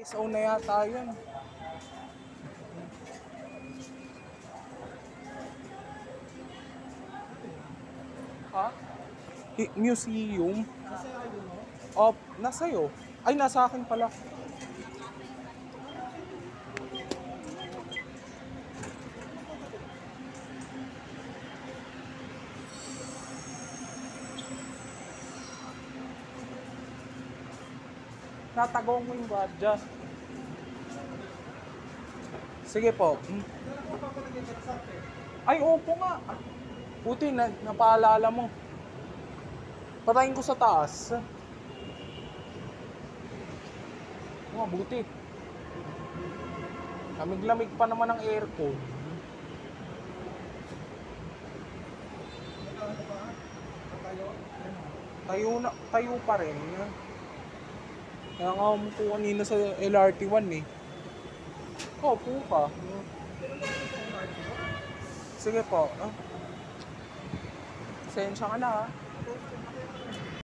ISO na yata yun. Ha? Museum? Oh, nasa iyo. Ay, nasa akin pala. Natagong mo yung badya. Sige po. Mm. Ay, opo nga. Buti na, napaalala mo. Patayin ko sa taas. Oh, buti. Lamig-lamig pa naman ang aircon. Tayo na, tayo pa rin. Kaya nga umupo kanina sa LRT1 eh. Oh, po ka. Sige po. Ah. Sensya ka na ha.